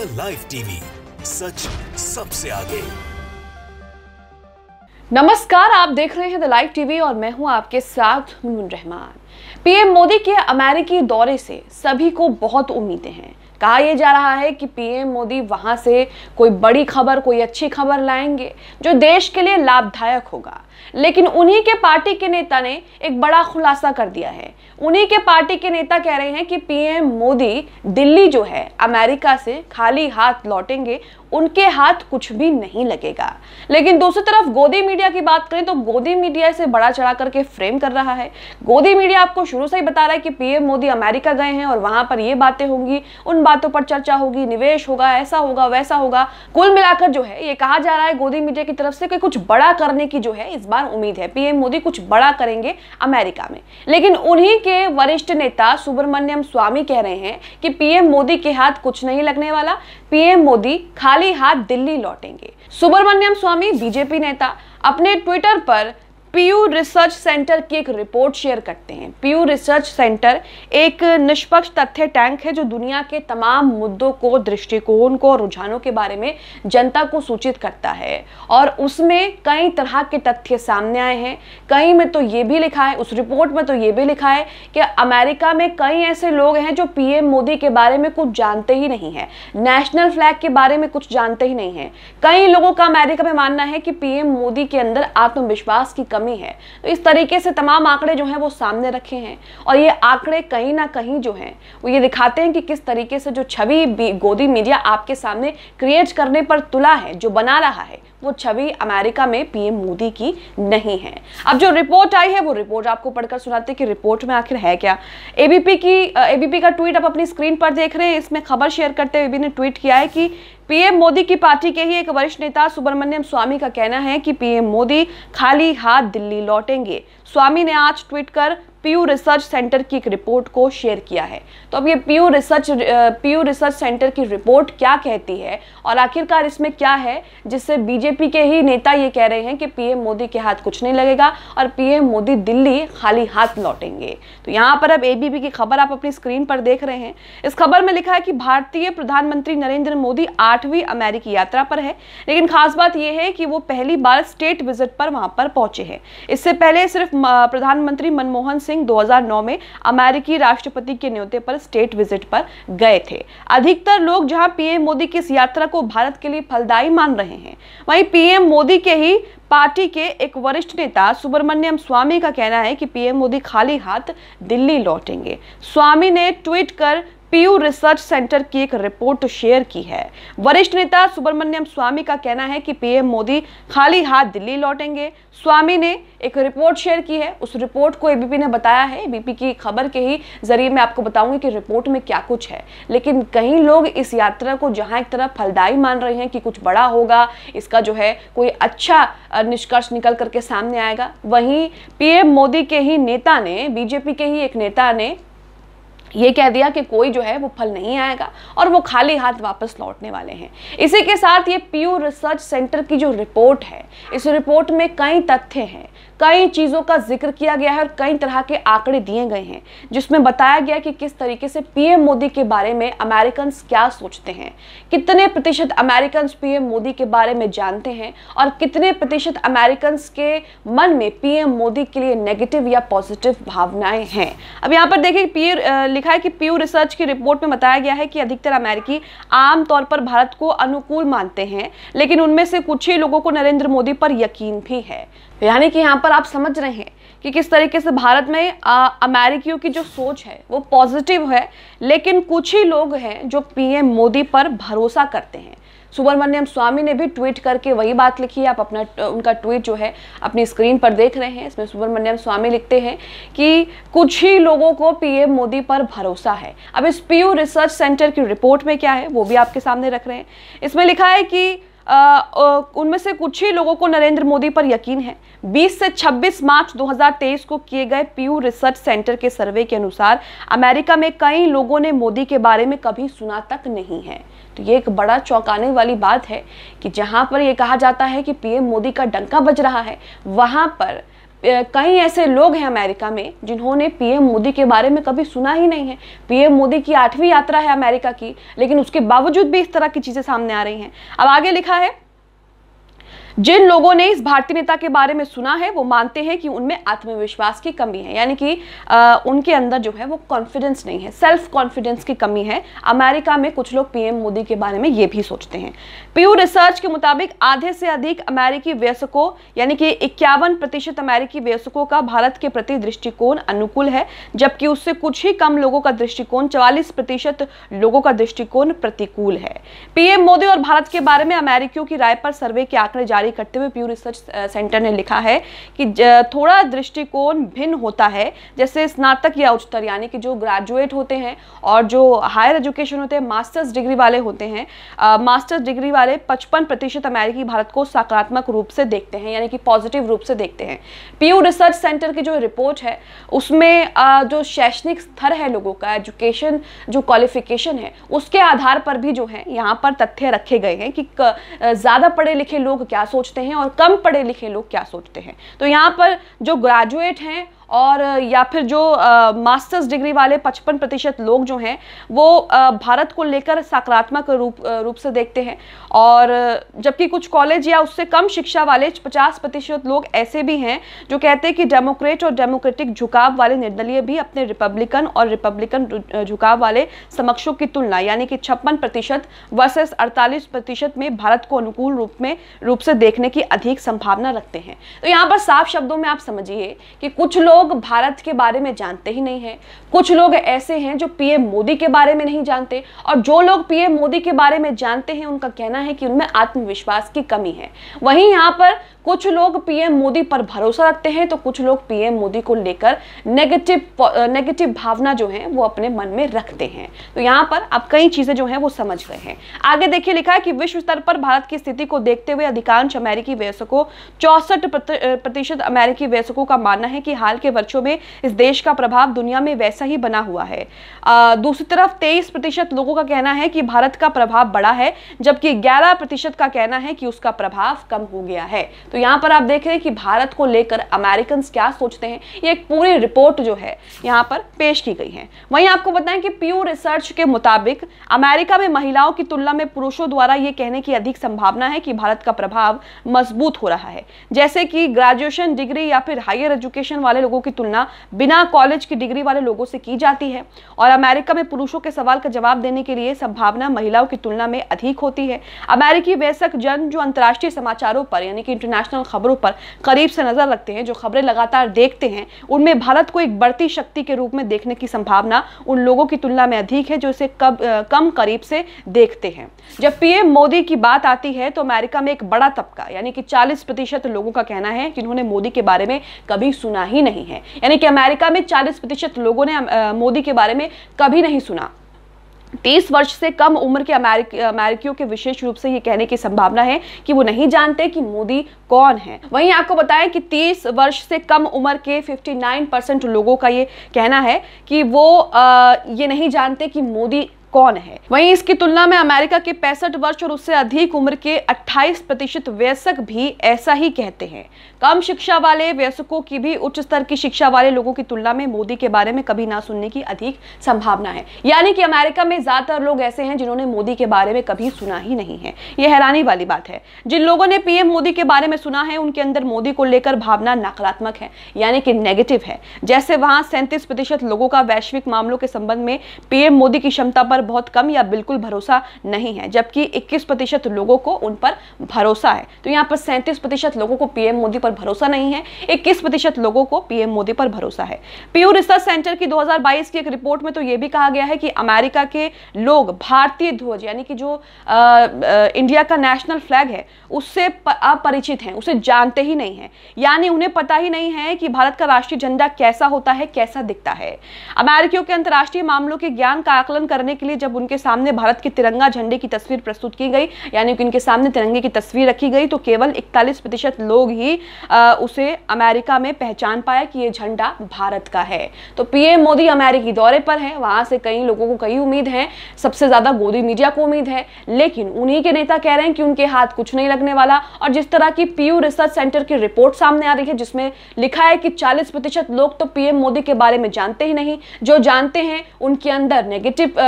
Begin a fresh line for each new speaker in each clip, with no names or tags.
The live TV सच सबसे आगे।
नमस्कार, आप देख रहे हैं द लाइव टीवी और मैं हूँ आपके साथ मुनमुन रहमान। पीएम मोदी के अमेरिकी दौरे से सभी को बहुत उम्मीदें हैं। कहा यह जा रहा है कि पीएम मोदी वहाँ से कोई बड़ी खबर, कोई अच्छी खबर लाएँगे, जो देश के लिए लाभदायक होगा। लेकिन उन्हीं के पार्टी के नेता ने एक बड़ा खुलासा कर दिया है। उन्हीं के पार्टी के नेता कह रहे हैं कि पीएम मोदी दिल्ली जो है, अमेरिका से खाली हाथ लौटेंगे उनके हाथ कुछ भी नहीं लगेगा। लेकिन दूसरी तरफ़ गोदी मीडिया की बात करें तो गोदी मीडिया इसे बड़ा चढ़ा करके फ्रेम कर रहा है। गोदी मीडिया आपको शुरू से ही बता रहा है कि पीएम मोदी अमेरिका गए हैं और वहाँ पर ये बातें होंगी, उन बातों पर चर्चा होगी, निवेश होगा, ऐसा होगा, वैसा होगा। कुल मिलाकर जो है, ये कहा जा रहा है गोदी मीडिया की तरफ़ से कि कुछ बड़ा करने की जो है, इस बार उम्मीद है। पीएम मोदी कुछ बड़ा करेंगे अमेरिका में। लेकिन उन्हीं के वरिष्ठ नेता सुब्रमण्यम स्वामी कह रहे हैं कि पीएम मोदी के हाथ कुछ नहीं लगने वाला। पीएम मोदी खाली हाथ दिल्ली लौटेंगे। सुब्रमण्यम स्वामी बीजेपी नेता अपने ट्विटर पर पीयू रिसर्च सेंटर की एक रिपोर्ट शेयर करते हैं। पीयू रिसर्च सेंटर एक निष्पक्ष तथ्य टैंक है जो दुनिया के तमाम मुद्दों को, दृष्टिकोण को और रुझानों के बारे में जनता को सूचित करता है। और उसमें कई तरह के तथ्य सामने आए हैं। कई में तो ये भी लिखा है, उस रिपोर्ट में तो ये भी लिखा है कि अमेरिका में कई ऐसे लोग हैं जो पीएम मोदी के बारे में कुछ जानते ही नहीं है। नेशनल फ्लैग के बारे में कुछ जानते ही नहीं है। कई लोगों का अमेरिका में मानना है कि पीएम मोदी के अंदर आत्मविश्वास की है। तो इस तरीके से तमाम आंकड़े जो हैं वो सामने रखे हैं और ये आंकड़े कहीं ना कहीं जो हैं, वो ये दिखाते हैं कि किस तरीके से जो छवि गोदी मीडिया आपके सामने क्रिएट करने पर तुला है, जो बना रहा है। वो छवि अमेरिका में पीएम मोदी की नहीं है। अब जो रिपोर्ट आई है, वो रिपोर्ट आपको पढ़कर सुनाते कि रिपोर्ट में आखिर है क्या। एबीपी की एबीपी का ट्वीट आप अपनी स्क्रीन पर देख रहे हैं। इसमें खबर शेयर करते हुए ने ट्वीट किया है कि पीएम मोदी की पार्टी के ही एक वरिष्ठ नेता सुब्रमण्यम स्वामी का कहना है कि पीएम मोदी खाली हाथ दिल्ली लौटेंगे। स्वामी ने आज ट्वीट कर पीयू रिसर्च सेंटर की एक रिपोर्ट को शेयर किया है। तो अब ये Pew research Pew research center की रिपोर्ट क्या कहती है और आखिरकार इसमें क्या है, जिससे बीजेपी के ही नेता ये कह रहे हैं कि पीएम मोदी के हाथ कुछ नहीं लगेगा और पीएम मोदी दिल्ली खाली हाथ लौटेंगे। तो यहाँ पर अब एबीपी की खबर आप अपनी स्क्रीन पर देख रहे हैं। इस खबर में लिखा है कि भारतीय प्रधानमंत्री नरेंद्र मोदी आठवीं अमेरिकी यात्रा पर है। लेकिन खास बात यह है कि वो पहली बार स्टेट विज़िट पर वहाँ पर पहुँचे हैं। इससे पहले सिर्फ़ प्रधानमंत्री मनमोहन सिंह 2009 में अमेरिकी राष्ट्रपति के न्योते पर स्टेट विज़िट पर गए थे। अधिकतर लोग जहाँ पीएम मोदी की इस यात्रा को भारत के लिए फलदायी मान रहे हैं, वहीं पीएम मोदी के ही पार्टी के एक वरिष्ठ नेता सुब्रमण्यम स्वामी का कहना है कि पीएम मोदी खाली हाथ दिल्ली लौटेंगे। स्वामी ने ट्वीट कर पीयू रिसर्च सेंटर की एक रिपोर्ट शेयर की है। वरिष्ठ नेता सुब्रमण्यम स्वामी का कहना है कि पीएम मोदी खाली हाथ दिल्ली लौटेंगे। स्वामी ने एक रिपोर्ट शेयर की है। उस रिपोर्ट को एबीपी ने बताया है। एबीपी की खबर के ही ज़रिए मैं आपको बताऊँगी कि रिपोर्ट में क्या कुछ है। लेकिन कई लोग इस यात्रा को जहाँ एक तरफ़ फलदायी मान रहे हैं कि कुछ बड़ा होगा, इसका जो है कोई अच्छा निष्कर्ष निकल करके सामने आएगा। वहीं पीएम मोदी के ही नेता ने, बीजेपी के ही एक नेता ने ये कह दिया कि कोई जो है वो फल नहीं आएगा और वो खाली हाथ वापस लौटने वाले हैं। इसी के साथ ये पीयू रिसर्च सेंटर की जो रिपोर्ट है, इस रिपोर्ट में कई तथ्य हैं। कई चीज़ों का ज़िक्र किया गया है और कई तरह के आंकड़े दिए गए हैं, जिसमें बताया गया कि किस तरीके से पीएम मोदी के बारे में अमेरिकन क्या सोचते हैं, कितने प्रतिशत अमेरिकन पीएम मोदी के बारे में जानते हैं और कितने प्रतिशत अमेरिकन के मन में पीएम मोदी के लिए नेगेटिव या पॉजिटिव भावनाएँ हैं। अब यहाँ पर देखिए पी लिखा है कि प्यू रिसर्च की रिपोर्ट में बताया गया है कि अधिकतर अमेरिकी आमतौर पर भारत को अनुकूल मानते हैं, लेकिन उनमें से कुछ ही लोगों को नरेंद्र मोदी पर यकीन भी है। यानी कि यहाँ पर आप समझ रहे हैं कि किस तरीके से भारत में अमेरिकियों की जो सोच है, वो पॉजिटिव है, लेकिन कुछ ही लोग हैं जो पीएम मोदी पर भरोसा करते हैं। सुब्रमण्यम स्वामी ने भी ट्वीट करके वही बात लिखी है। आप अपना उनका ट्वीट जो है अपनी स्क्रीन पर देख रहे हैं। इसमें सुब्रमण्यम स्वामी लिखते हैं कि कुछ ही लोगों को पीएम मोदी पर भरोसा है। अब इस पीयू रिसर्च सेंटर की रिपोर्ट में क्या है, वो भी आपके सामने रख रहे हैं। इसमें लिखा है कि उनमें से कुछ ही लोगों को नरेंद्र मोदी पर यकीन है। 20 से 26 मार्च 2023 को किए गए पीयू रिसर्च सेंटर के सर्वे के अनुसार अमेरिका में कई लोगों ने मोदी के बारे में कभी सुना तक नहीं है। तो ये एक बड़ा चौंकाने वाली बात है कि जहाँ पर ये कहा जाता है कि पीएम मोदी का डंका बज रहा है, वहाँ पर कई ऐसे लोग हैं अमेरिका में जिन्होंने पीएम मोदी के बारे में कभी सुना ही नहीं है। पीएम मोदी की आठवीं यात्रा है अमेरिका की, लेकिन उसके बावजूद भी इस तरह की चीज़ें सामने आ रही हैं। अब आगे लिखा है जिन लोगों ने इस भारतीय नेता के बारे में सुना है, वो मानते हैं कि उनमें आत्मविश्वास की कमी है। यानी कि उनके अंदर जो है वो कॉन्फिडेंस नहीं है सेल्फ कॉन्फिडेंस की कमी है। अमेरिका में कुछ लोग पीएम मोदी के बारे में ये भी सोचते हैं। पीयू रिसर्च के मुताबिक, आधे से अधिक अमेरिकी वयस्कों, यानी कि इक्यावन प्रतिशत अमेरिकी वयस्कों का भारत के प्रति दृष्टिकोण अनुकूल है, जबकि उससे कुछ ही कम लोगों का दृष्टिकोण, चवालीस प्रतिशत लोगों का दृष्टिकोण प्रतिकूल है। पीएम मोदी और भारत के बारे में अमेरिकियों की राय पर सर्वे के आंकड़े जारी करते हुए प्यू रिसर्च सेंटर ने लिखा है कि थोड़ा दृष्टिकोण भिन्न होता है, जैसे स्नातक या उच्चतर, यानी कि जो ग्रेजुएट होते हैं और जो हायर एजुकेशन होते हैं मास्टर्स डिग्री वाले होते हैं मास्टर्स डिग्री वाले पचपन प्रतिशत अमेरिकी भारत को सकारात्मक रूप से देखते हैं, यानी कि पॉजिटिव रूप से देखते हैं। पीयू रिसर्च सेंटर की जो रिपोर्ट है, उसमें जो शैक्षणिक स्तर है लोगों का एजुकेशन जो क्वालिफिकेशन है, उसके आधार पर भी जो है, यहाँ पर तथ्य रखे गए हैं कि ज़्यादा पढ़े लिखे लोग क्या सोचते हैं और कम पढ़े लिखे लोग क्या सोचते हैं? तो यहाँ पर जो ग्रेजुएट हैं और या फिर जो मास्टर्स डिग्री वाले 55 प्रतिशत लोग जो हैं वो आ, भारत को लेकर सकारात्मक रूप रूप से देखते हैं। और जबकि कुछ कॉलेज या उससे कम शिक्षा वाले 50 प्रतिशत लोग ऐसे भी हैं जो कहते हैं कि डेमोक्रेट और डेमोक्रेटिक झुकाव वाले निर्दलीय भी अपने रिपब्लिकन और रिपब्लिकन झुकाव वाले समक्षों की तुलना यानी कि छप्पन प्रतिशत वर्सेस अड़तालीस प्रतिशत में भारत को अनुकूल रूप में रूप से देखने की अधिक संभावना रखते हैं। तो यहाँ पर साफ़ शब्दों में आप समझिए कि कुछ लोग लोग भारत के बारे में जानते ही नहीं है। कुछ लोग ऐसे हैं जो पीएम मोदी के बारे में नहीं जानते और जो लोग पीएम मोदी के बारे में जानते हैं, उनका कहना है कि उनमें आत्मविश्वास की कमी है। वहीं यहाँ पर कुछ लोग पीएम मोदी पर भरोसा रखते हैं तो कुछ लोग पीएम मोदी को लेकर नेगेटिव नेगेटिव भावना जो है, वो अपने मन में रखते हैं। तो यहाँ पर आप कई चीज़ें जो है, वो समझ गए हैं। आगे देखिए, लिखा है कि विश्व स्तर पर भारत की स्थिति को देखते हुए अधिकांश अमेरिकी वयस्कों, चौसठ प्रतिशत अमेरिकी वयस्कों का मानना है कि हाल के वर्षों में इस देश का प्रभाव दुनिया में वैसा ही बना हुआ है। दूसरी तरफ़ तेईस प्रतिशत लोगों का कहना है कि भारत का प्रभाव बड़ा है, जबकि ग्यारह प्रतिशत का कहना है कि उसका प्रभाव कम हो गया है। तो यहाँ पर आप देख रहे हैं कि भारत को लेकर अमेरिकन क्या सोचते हैं? ये एक पूरी रिपोर्ट जो है, यहाँ पर पेश की गई है। वहीं आपको बताएँ कि प्यू रिसर्च के मुताबिक अमेरिका में महिलाओं की तुलना में पुरुषों द्वारा ये कहने की अधिक संभावना है कि भारत का प्रभाव मज़बूत हो रहा है। जैसे कि ग्रेजुएशन डिग्री या फिर हायर एजुकेशन वाले लोगों की तुलना बिना कॉलेज की डिग्री वाले लोगों से की जाती है। और अमेरिका में पुरुषों के सवाल का जवाब देने के लिए संभावना महिलाओं की तुलना में अधिक होती है। अमेरिकी वयस्क जन जो अंतर्राष्ट्रीय समाचारों पर, यानी कि इंटरनेशनल इंटरनेशनल खबरों पर करीब से नज़र रखते हैं, जो खबरें लगातार देखते हैं। उनमें भारत को एक बढ़ती शक्ति के रूप में देखने की संभावना उन लोगों की तुलना में अधिक है, जो इसे कब कम करीब से देखते हैं। जब पीएम मोदी की बात आती है तो अमेरिका में एक बड़ा तबका, यानी कि 40 प्रतिशत लोगों का कहना है कि उन्होंने मोदी के बारे में कभी सुना ही नहीं है। यानी कि अमेरिका में 40 प्रतिशत लोगों ने मोदी के बारे में कभी नहीं सुना। तीस वर्ष से कम उम्र के अमेरिक, अमेरिकियों के विशेष रूप से ये कहने की संभावना है कि वो नहीं जानते कि मोदी कौन है। वहीं आपको बताएँ कि 30 वर्ष से कम उम्र के 59 परसेंट लोगों का ये कहना है कि वो आ, ये नहीं जानते कि मोदी कौन है? वहीं इसकी तुलना में अमेरिका के पैंसठ वर्ष और उससे अधिक उम्र के 28 प्रतिशत वयस्क भी ऐसा ही कहते हैं। कम शिक्षा वाले वयस्कों की भी उच्च स्तर की शिक्षा वाले लोगों की तुलना में मोदी के बारे में कभी ना सुनने की अधिक संभावना है। यानी कि अमेरिका में ज़्यादातर लोग ऐसे हैं जिन्होंने मोदी के बारे में कभी सुना ही नहीं है। यह हैरानी वाली बात है। जिन लोगों ने पीएम मोदी के बारे में सुना है, उनके अंदर मोदी को लेकर भावना नकारात्मक है, यानी कि नेगेटिव है। जैसे वहाँ सैंतीस लोगों का वैश्विक मामलों के संबंध में पीएम मोदी की क्षमता पर बहुत कम या बिल्कुल भरोसा नहीं है जबकि इक्कीस प्रतिशत लोगों को उन पर भरोसा है। तो यहाँ पर सैंतीस प्रतिशत लोगों को पीएम मोदी पर पर भरोसा नहीं है इक्कीस प्रतिशत लोगों को पीएम मोदी पर भरोसा है। पीयू रिसर्च सेंटर की 2022 की एक रिपोर्ट में तो यह भी कहा गया है कि अमेरिका के लोग भारतीय ध्वज यानी कि जो आ, आ, इंडिया का नेशनल फ्लैग है उससे अपरिचित हैं उसे जानते ही नहीं है। यानी उन्हें पता ही नहीं है कि भारत का राष्ट्रीय झंडा कैसा होता है कैसा दिखता है। अमेरिकियों के अंतर्राष्ट्रीय मामलों के ज्ञान का आकलन करने के लिए लिए जब उनके सामने भारत के तिरंगा झंडे की तस्वीर प्रस्तुत की गई यानी कि उनके सामने तिरंगे की तस्वीर रखी गई तो केवल इकतालीस प्रतिशत लोग ही आ, उसे अमेरिका में पहचान पाया कि ये झंडा भारत का है। तो पीएम मोदी अमेरिकी दौरे पर है वहाँ से कई लोगों को कई उम्मीद है सबसे ज़्यादा गोदी मीडिया को उम्मीद है लेकिन उन्हीं के नेता कह रहे हैं कि उनके हाथ कुछ नहीं लगने वाला और जिस तरह की पीयू रिसर्च सेंटर की रिपोर्ट सामने आ रही है जिसमें लिखा है कि 40 प्रतिशत लोग तो पीएम मोदी के बारे में जानते ही नहीं जो जानते हैं उनके अंदर नेगेटिव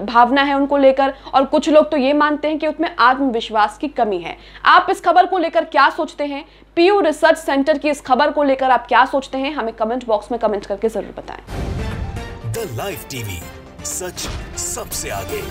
भावना है उनको लेकर, और कुछ लोग तो ये मानते हैं कि उसमें आत्मविश्वास की कमी है। आप इस खबर को लेकर क्या सोचते हैं? पीयू रिसर्च सेंटर की इस खबर को लेकर आप क्या सोचते हैं? हमें कमेंट बॉक्स में कमेंट करके ज़रूर बताएँ।
द लाइव टीवी सच सबसे आगे।